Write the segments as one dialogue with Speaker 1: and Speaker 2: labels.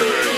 Speaker 1: Spirit.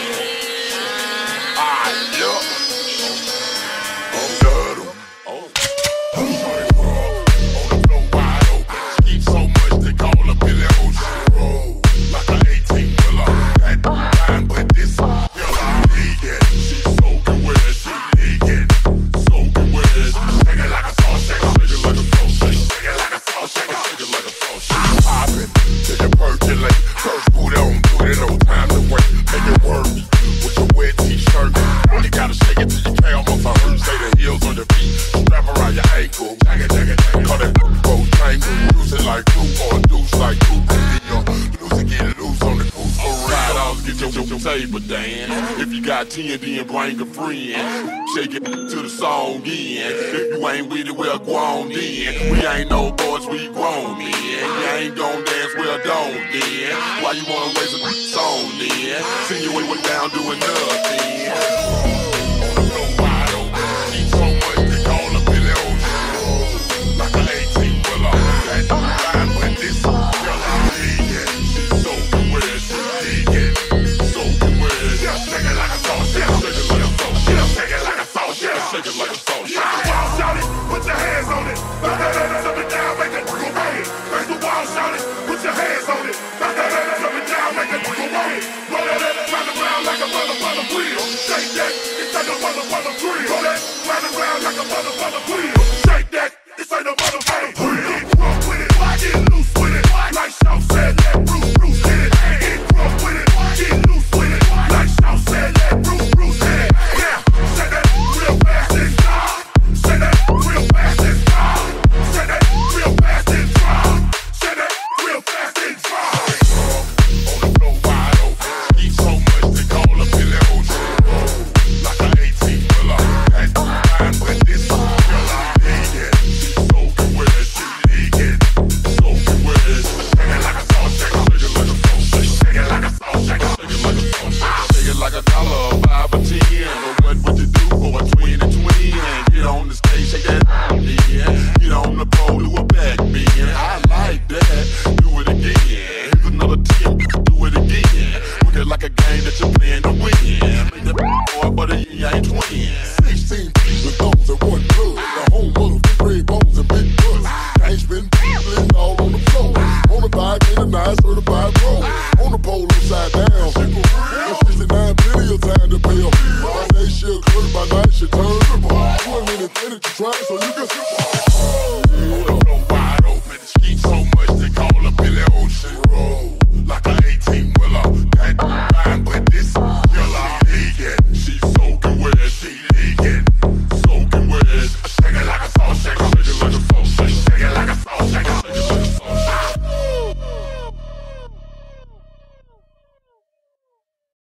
Speaker 1: Cause I heard
Speaker 2: say the heels
Speaker 1: on the beat, Strap around your
Speaker 2: ankle.
Speaker 1: Dang it, dang it, dang it. Call that
Speaker 2: bow tangle. Use it like two or a deuce like
Speaker 1: you're
Speaker 2: losing, get loose on the goose.
Speaker 1: Alright, I'll get your, your, your table Dan. If you got 10, then bring a friend. Shake it to the song in. If you ain't with it, well, go on then. We ain't no boys, we grown men. You ain't gon' dance, well, don't then. Why you wanna waste a song then? See you ain't went down doing nothing.
Speaker 2: Certified pro. On the pole upside down. It's 69 plenty of time to pay off. By day she'll curse, by night she'll turn. Two minute, 30 to try so you can.